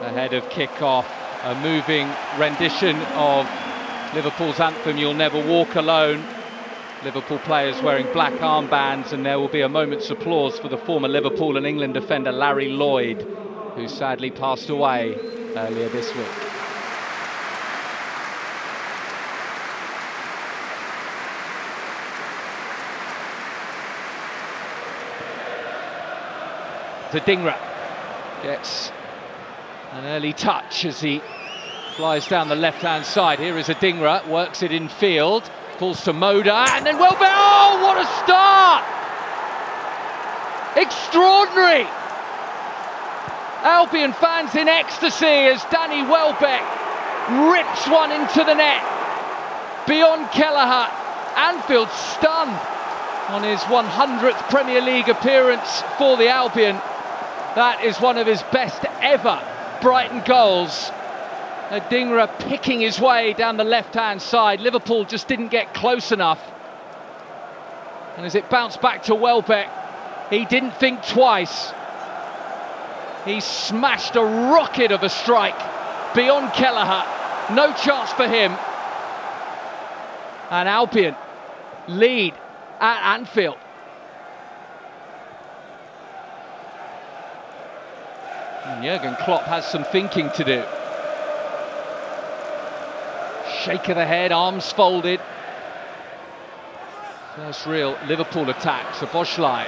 ahead of kick-off. A moving rendition of Liverpool's anthem, You'll Never Walk Alone. Liverpool players wearing black armbands and there will be a moment's applause for the former Liverpool and England defender Larry Lloyd, who sadly passed away earlier this week. Adingra gets an early touch as he flies down the left-hand side. Here is Adingra, works it in field, falls to Moder, and then Welbeck. Oh, what a start! Extraordinary! Albion fans in ecstasy as Danny Welbeck rips one into the net. Beyond Kelleher, Anfield stunned on his 100th Premier League appearance for the Albion. That is one of his best ever Brighton goals. Adingra picking his way down the left-hand side. Liverpool just didn't get close enough. And as it bounced back to Welbeck, he didn't think twice. He smashed a rocket of a strike beyond Kelleher. No chance for him. And Albion lead at Anfield. And Jurgen Klopp has some thinking to do. Shake of the head, arms folded. First real Liverpool attack. Szoboszlai.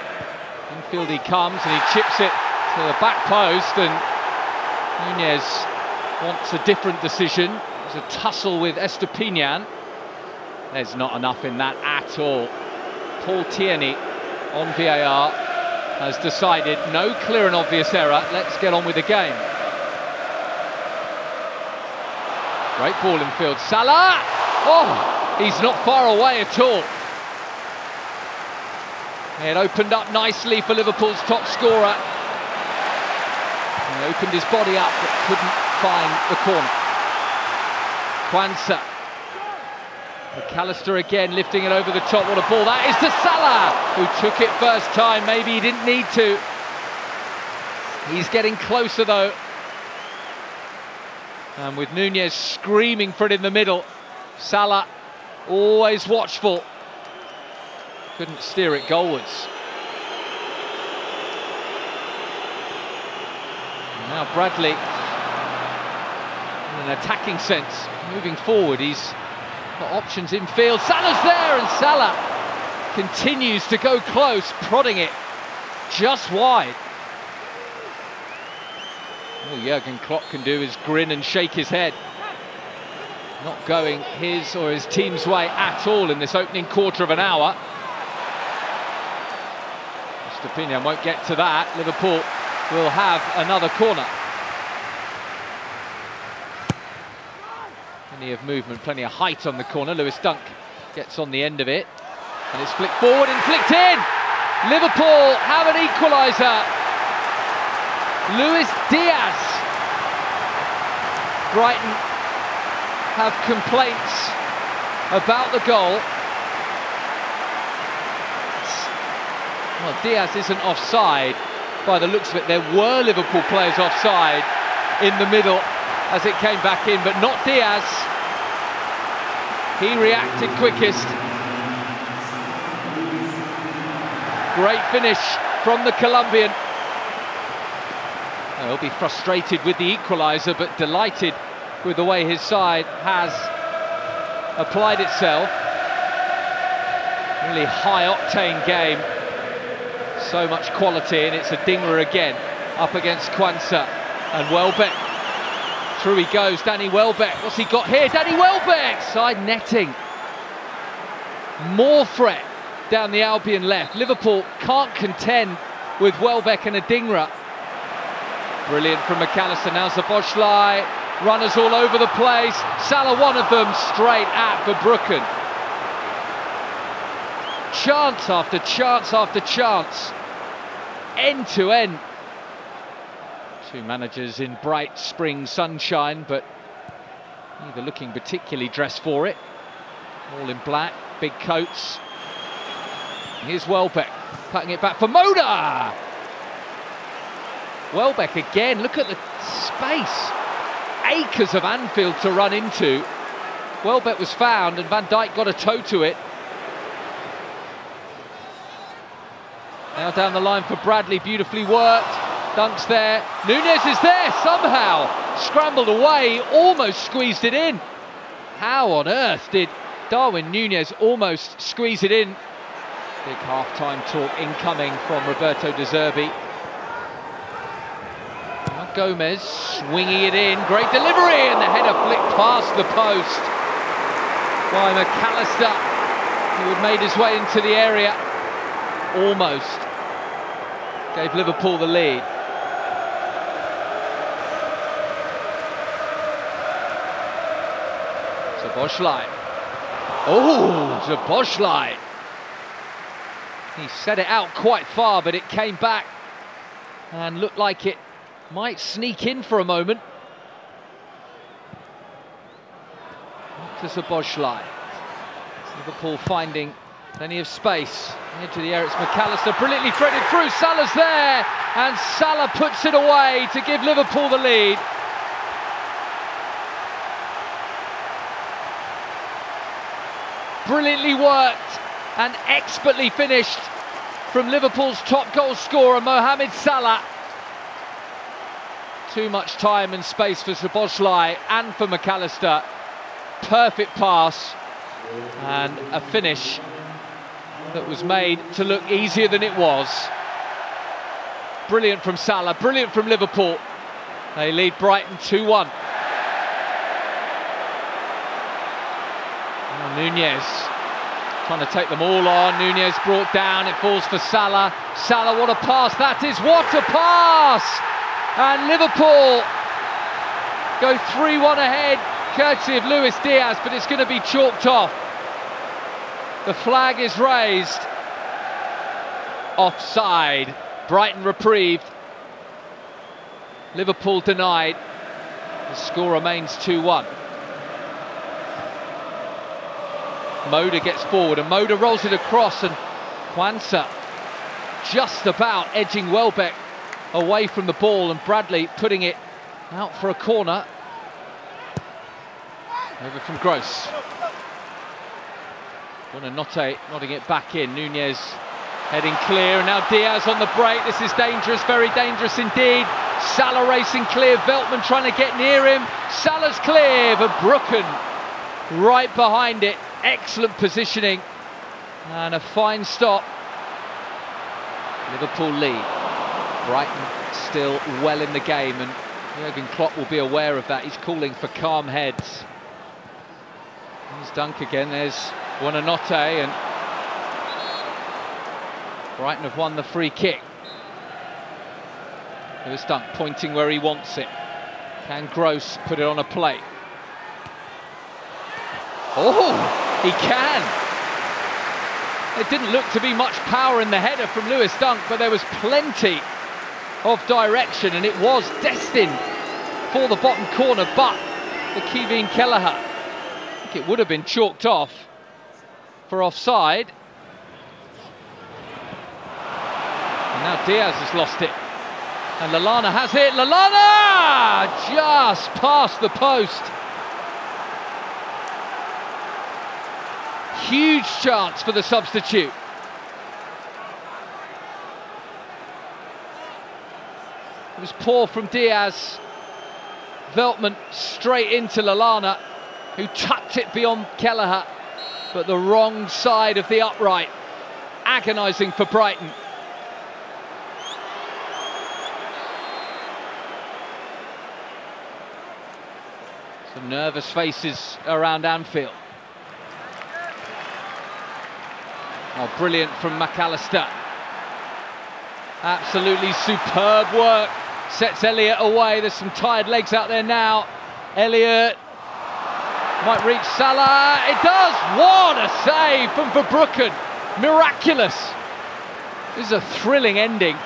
Infield he comes and he chips it to the back post and Nunez wants a different decision. There's a tussle with Estupiñán. There's not enough in that at all. Paul Tierney on VAR has decided no clear and obvious error. Let's get on with the game. Great ball in field. Salah! Oh, he's not far away at all. It opened up nicely for Liverpool's top scorer. He opened his body up but couldn't find the corner. Quansah. Mac Allister again lifting it over the top. What a ball that is to Salah, who took it first time. Maybe he didn't need to. He's getting closer though. And with Nunez screaming for it in the middle, Salah always watchful. Couldn't steer it goalwards. Now Bradley, in an attacking sense, moving forward, he's got options in field. Salah's there, and Salah continues to go close, prodding it just wide. All Jurgen Klopp can do is grin and shake his head. Not going his or his team's way at all in this opening quarter of an hour. Estupiñán won't get to that. Liverpool will have another corner. Plenty of movement, plenty of height on the corner. Lewis Dunk gets on the end of it. And it's flicked forward and flicked in. Liverpool have an equaliser. Luis Diaz. Brighton have complaints about the goal. Well, Diaz isn't offside by the looks of it. There were Liverpool players offside in the middle as it came back in, but not Diaz. He reacted quickest. Great finish from the Colombian. He'll be frustrated with the equaliser, but delighted with the way his side has applied itself. Really high-octane game. So much quality, and it's a Adingra again up against Quansah and Welbeck. Through he goes, Danny Welbeck. What's he got here? Danny Welbeck! Side netting. More threat down the Albion left. Liverpool can't contend with Welbeck and Adingra. Brilliant from Mac Allister. Now Szoboszlai. Runners all over the place. Salah, one of them, straight at Verbruggen. Chance after chance after chance. End to end. Two managers in bright spring sunshine, but neither looking particularly dressed for it. All in black, big coats. Here's Welbeck, cutting it back for Moder. Welbeck again, look at the space. Acres of Anfield to run into. Welbeck was found and Van Dijk got a toe to it. Now down the line for Bradley, beautifully worked. Dunk's there. Nunez is there somehow. Scrambled away, almost squeezed it in. How on earth did Darwin Nunez almost squeeze it in? Big half-time talk incoming from Roberto De Zerbi. Gomez swinging it in, great delivery, and the header flicked past the post by Mac Allister, who had made his way into the area, almost gave Liverpool the lead. Szoboszlai. Oh, Szoboszlai. He set it out quite far, but it came back and looked like it might sneak in for a moment. To Szoboszlai. Liverpool finding plenty of space. Into the air, it's Mac Allister, brilliantly threaded through, Salah's there, and Salah puts it away to give Liverpool the lead. Brilliantly worked and expertly finished from Liverpool's top goal scorer, Mohamed Salah. Too much time and space for Szoboszlai and for Mac Allister. Perfect pass and a finish that was made to look easier than it was. Brilliant from Salah, brilliant from Liverpool. They lead Brighton 2-1. Oh, Nunez trying to take them all on. Nunez brought down, it falls for Salah. Salah, what a pass that is, what a pass! And Liverpool go 3-1 ahead, courtesy of Luis Diaz, but it's going to be chalked off. The flag is raised. Offside. Brighton reprieved. Liverpool denied. The score remains 2-1. Moder gets forward and Moder rolls it across and Quansah just about edging Welbeck away from the ball and Bradley putting it out for a corner. Over from Gross. Buonanotte nodding it back in. Nunez heading clear, and now Diaz on the break. This is dangerous, very dangerous indeed. Salah racing clear, Veltman trying to get near him. Salah's clear, but Brooken right behind it. Excellent positioning and a fine stop. Liverpool lead. Brighton still well in the game, and Jurgen Klopp will be aware of that. He's calling for calm heads. Here's Dunk again. There's Buonanotte and Brighton have won the free kick. Lewis Dunk pointing where he wants it. Can Gross put it on a plate? Oh, he can. It didn't look to be much power in the header from Lewis Dunk, but there was plenty of direction and it was destined for the bottom corner, but the Kevin Kelleher, I think it would have been chalked off for offside. And now Diaz has lost it. And Lallana has it. Lallana! Just past the post. Huge chance for the substitute. It was poor from Diaz. Veltman straight into Lallana, who tucked it beyond Kelleher but the wrong side of the upright. Agonising for Brighton. Some nervous faces around Anfield. Oh, brilliant from Mac Allister. Absolutely superb work. Sets Elliott away. There's some tired legs out there now. Elliott might reach Salah. It does. What a save from Verbruggen. Miraculous. This is a thrilling ending.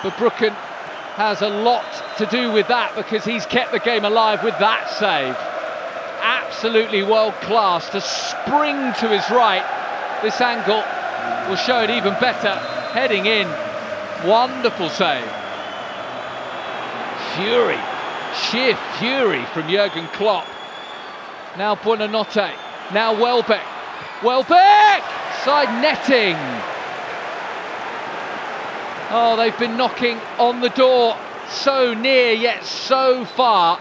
Verbruggen has a lot to do with that because he's kept the game alive with that save. Absolutely world class to spring to his right. This angle will show it even better. Heading in. Wonderful save. fury, sheer fury from Jurgen Klopp. Now Buonanotte, now Welbeck. Welbeck! Side netting. Oh, they've been knocking on the door so near yet so far.